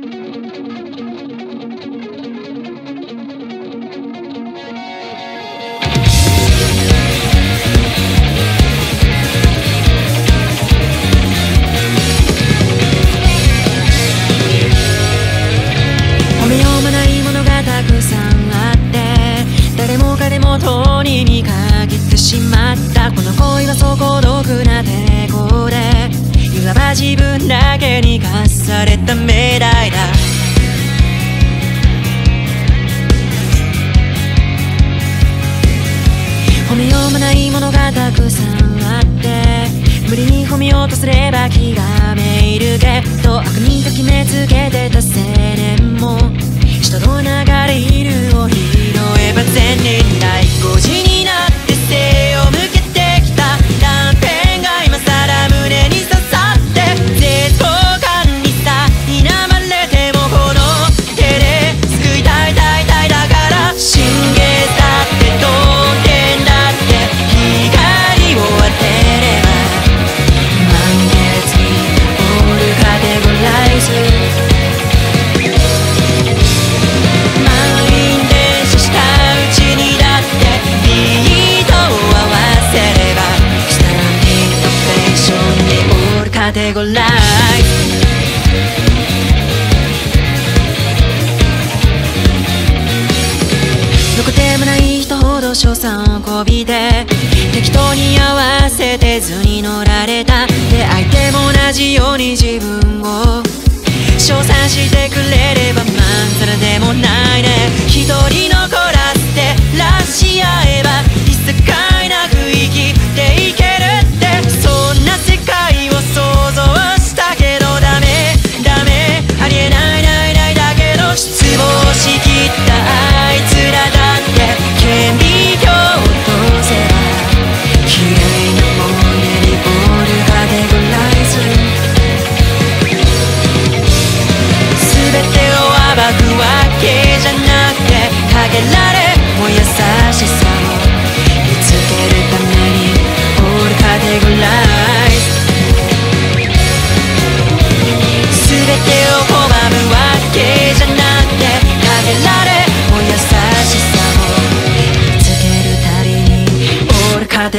褒めようもないものがたくさんあって誰も彼もとに見かけてしまった。この恋はそう孤独な抵抗でいわば自分だけに課された命題めようもないものがたくさんあって無理に褒めようとすれば気がめいるけど悪人と決めライどこでもない人ほど所賛をこびて適当に合わせて図に乗られたで相手も同じように自分を称賛してくれればまんざら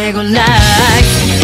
say good night.